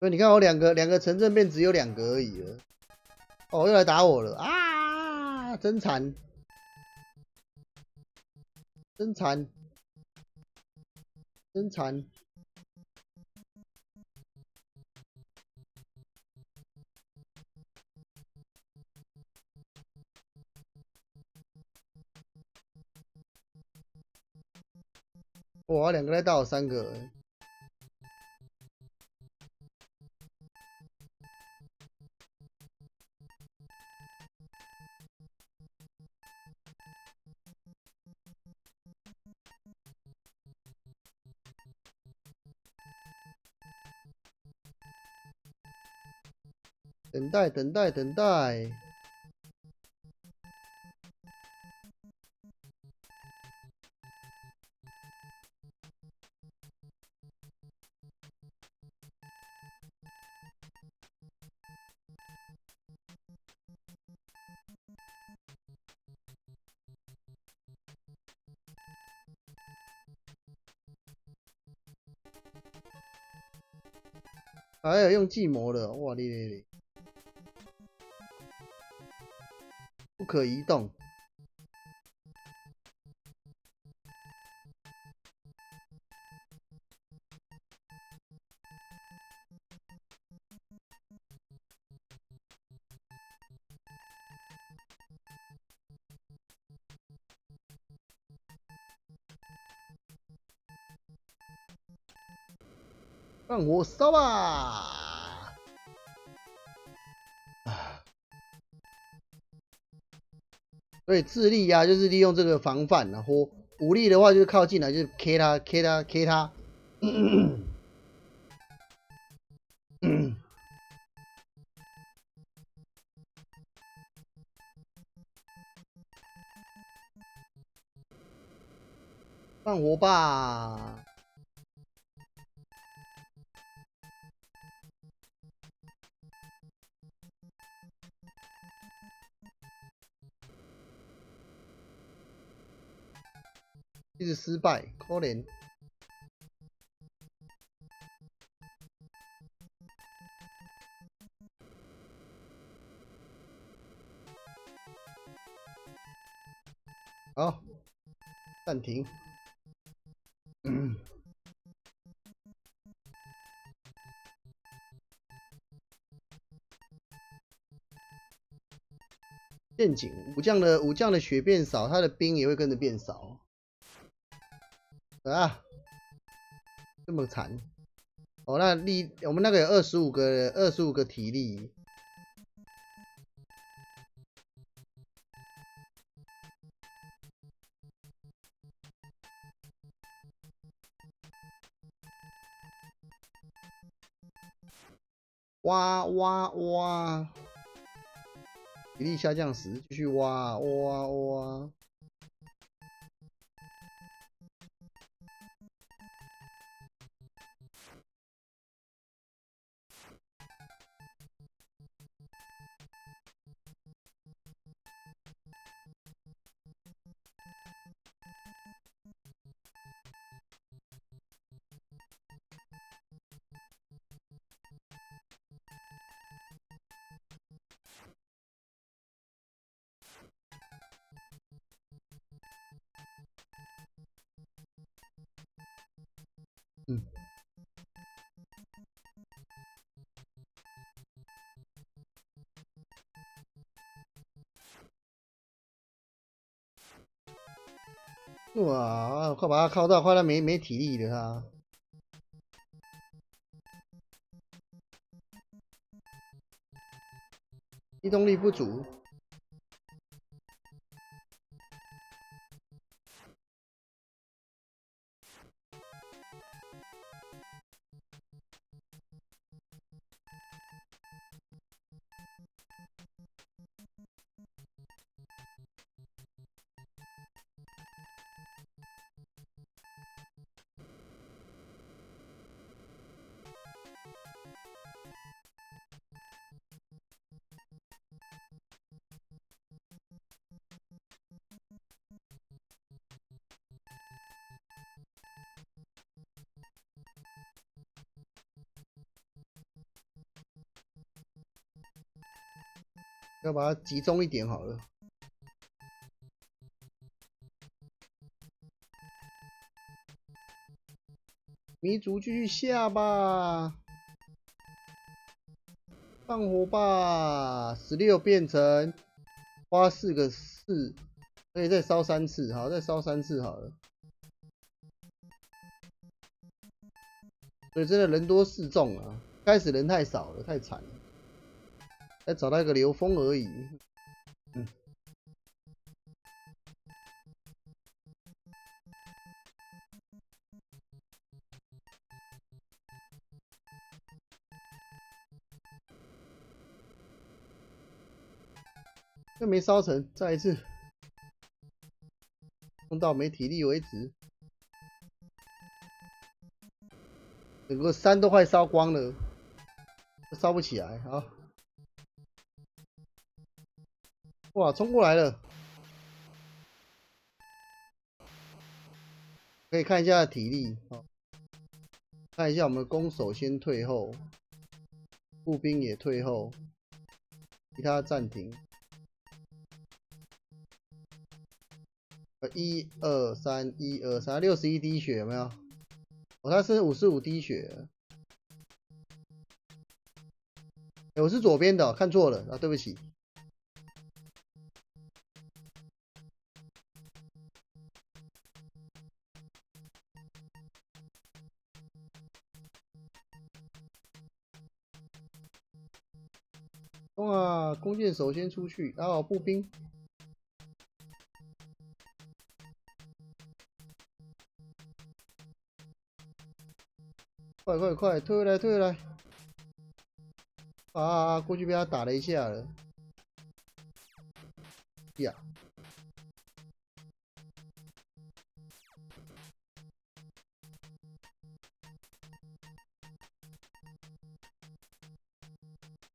所以你看我两个两个城镇变只有两个而已了。哦，又来打我了啊！真惨，真惨，真惨！哇，两个来打我三个。等待，等待，等待。哎呀用计谋的，哇哩哩哩！可移动。让我烧吧！所以智力呀、啊，就是利用这个防范，然后武力的话就是靠近来就是 K 他 K 他 K 他。放火吧！是失败，可怜。好，暂停。陷阱，武将的武将的血变少，他的兵也会跟着变少。啊，这么惨。哦，那力我们那个有二十五个，二十五个体力。挖挖挖！体力下降时，继续挖挖挖。哇，快把他靠到，快他没没体力了他，机动力不足。要把它集中一点好了。迷族继续下吧，放火吧！十六变成花四个四，可以再烧三次，好，再烧三次好了。所以真的人多势众啊，开始人太少了，太惨了。再找到一个刘峰而已，嗯，又没烧成，再一次，弄到没体力为止，整个山都快烧光了，烧不起来啊！哇，冲过来了！可以看一下体力，看一下我们的攻守先退后，步兵也退后，其他暂停。一二三，一二三，六十一滴血有没有？哦，他是五十五滴血。哎我是左边的，看错了啊，对不起。弓箭手先出去，然后步兵快快快，退回来退回来。啊，过去被他打了一下了。呀。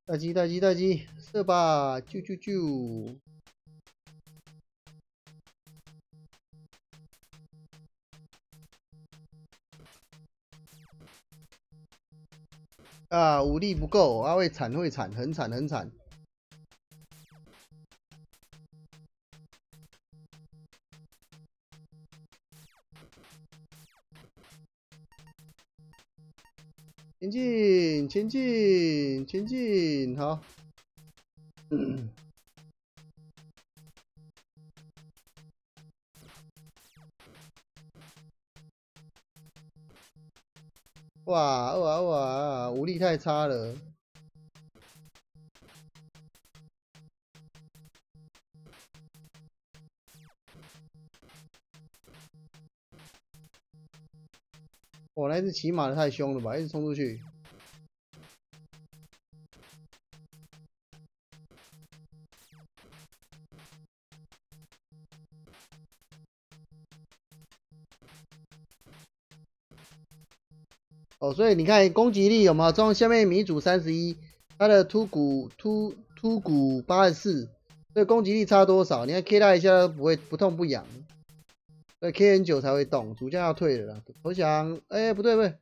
待机待机待机。射吧！啾啾啾！啊，武力不够，啊会惨会惨，很惨很惨。前进，前进，前进，好。哇哇哇！武力太差了。我那只骑马的太凶了吧，一直冲出去。哦，所以你看攻击力有没有？中下面米主三十一，他的突骨突突骨八十四，这攻击力差多少？你看 K 他一下都不会不痛不痒。对，K N 九才会动，主将要退了啦，投降。哎，不对不对，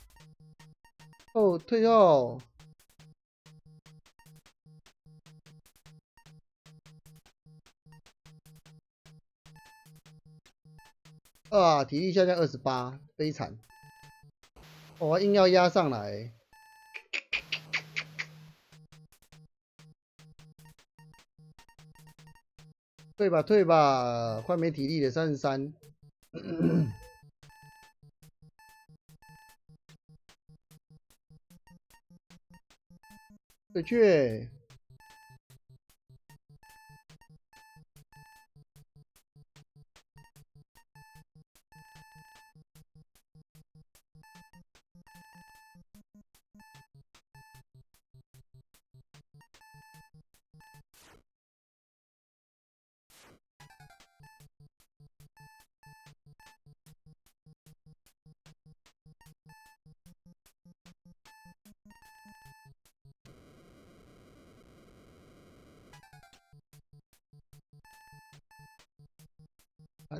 哦，退后。啊，体力下降二十八，悲惨。我硬要压上来。退吧退吧，快没体力了，三十三。退去。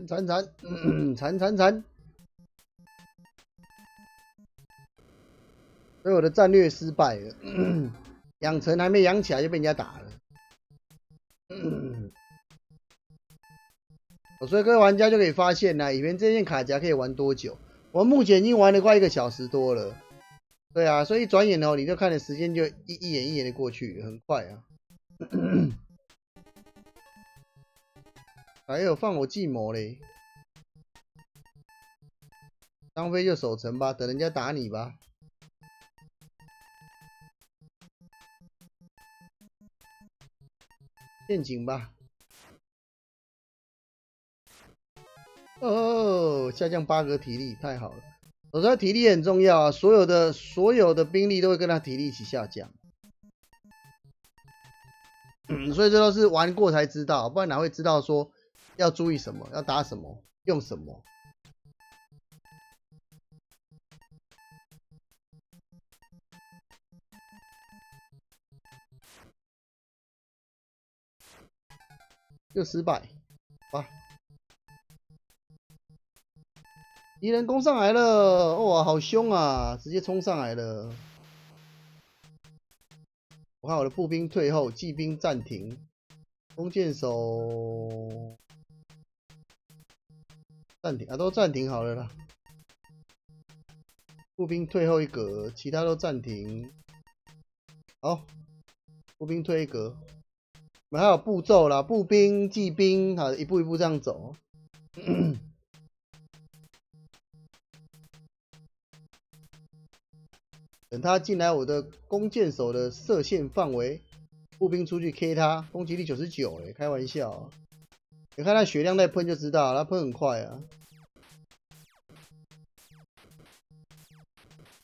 铲铲铲，铲铲铲！所以我的战略失败了，养成还没养起来就被人家打了。所以各位玩家就可以发现呢，以前这件卡夹可以玩多久？我目前已经玩了快一个小时多了。对啊，所以一转眼哦，你就看的时间就一一眼一眼的过去，很快啊。还有放我计谋嘞，张飞就守城吧，等人家打你吧。陷阱吧。哦，下降八格体力，太好了。我说体力很重要啊，所有的所有的兵力都会跟他体力一起下降。嗯所以这都是玩过才知道，不然哪会知道说。要注意什么？要打什么？用什么？又失败，哇！敌人攻上来了，哇，好凶啊！直接冲上来了。我看我的步兵退后，骑兵暂停，弓箭手。暂停啊，都暂停好了啦。步兵退后一格，其他都暂停。好，步兵退一格。我们还有步骤啦，步兵、骑兵，好，一步一步这样走。等他进来我的弓箭手的射线范围，步兵出去 K 他，攻击力九十九哎，开玩笑。你看他血量在喷就知道，他喷很快啊，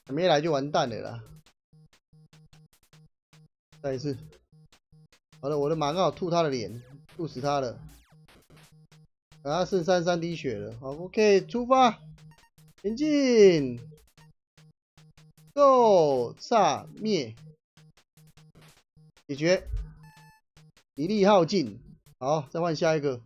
还没来就完蛋了啦。再一次，好了，我的马刚好吐他的脸，吐死他了。啊，剩三三滴血了，好，OK，出发，前进，Go，炸灭。解决，体力耗尽，好，再换下一个。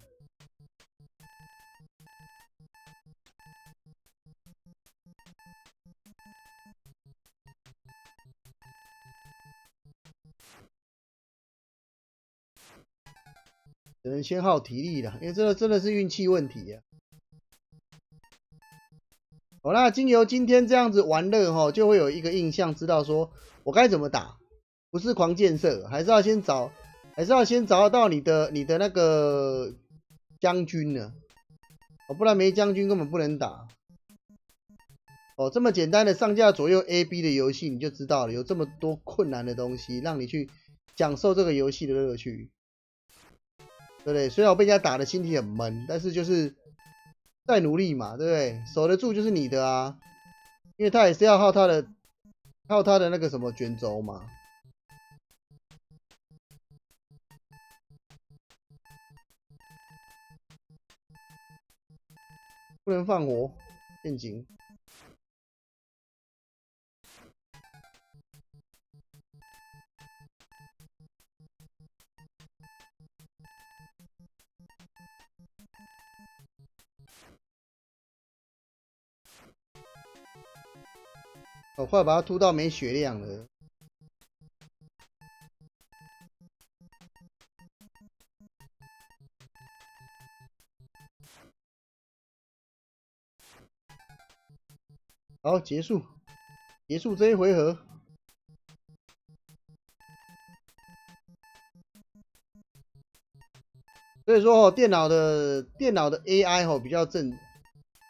能先耗体力了，因为这个真的是运气问题呀。好，那经由今天这样子玩乐哈，就会有一个印象，知道说我该怎么打，不是狂建设，还是要先找，还是要先找到你的你的那个将军呢？哦，不然没将军根本不能打。哦，这么简单的上架左右 A B 的游戏，你就知道了，有这么多困难的东西，让你去享受这个游戏的乐趣。对不对？虽然我被人家打的心情很闷，但是就是再努力嘛，对不对？守得住就是你的啊，因为他也是要耗他的，耗他的那个什么卷轴嘛，不能放火，陷阱。我快把它突到没血量了。好，结束，结束这一回合。所以说哦，电脑的电脑的 AI 哦比较正，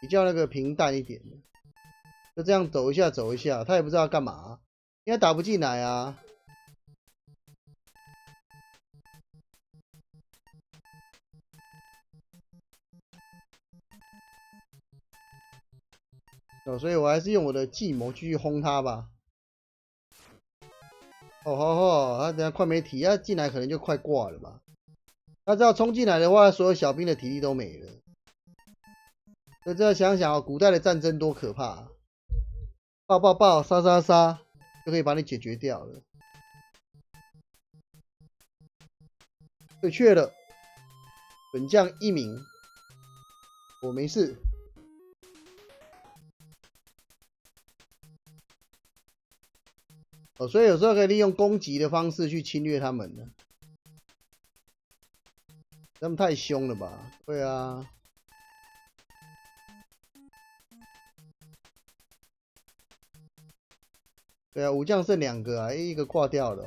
比较那个平淡一点。就这样走一下，走一下，他也不知道干嘛，应该打不进来啊。哦，所以我还是用我的计谋继续轰他吧。哦吼吼，他等下快没体力，他进来可能就快挂了吧。他只要冲进来的话，所有小兵的体力都没了。所以这想想哦，古代的战争多可怕。爆爆爆，杀杀杀，就可以把你解决掉了。对，确了，本将一名，我没事。哦，所以有时候可以利用攻击的方式去侵略他们的，他们太凶了吧？对啊。对啊，武将剩两个啊，一个挂掉了。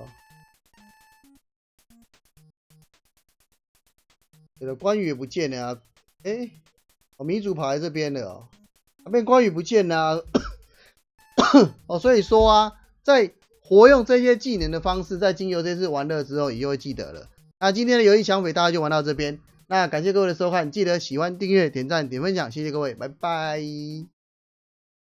对了，关羽也不见了啊！哎，我民主跑来这边了哦，那边关羽不见了。哦，所以说啊，在活用这些技能的方式，在经由这次玩乐之后，你就会记得了。那今天的游戏抢匪大家就玩到这边，那感谢各位的收看，记得喜欢、订阅、点赞、点分享，谢谢各位，拜拜。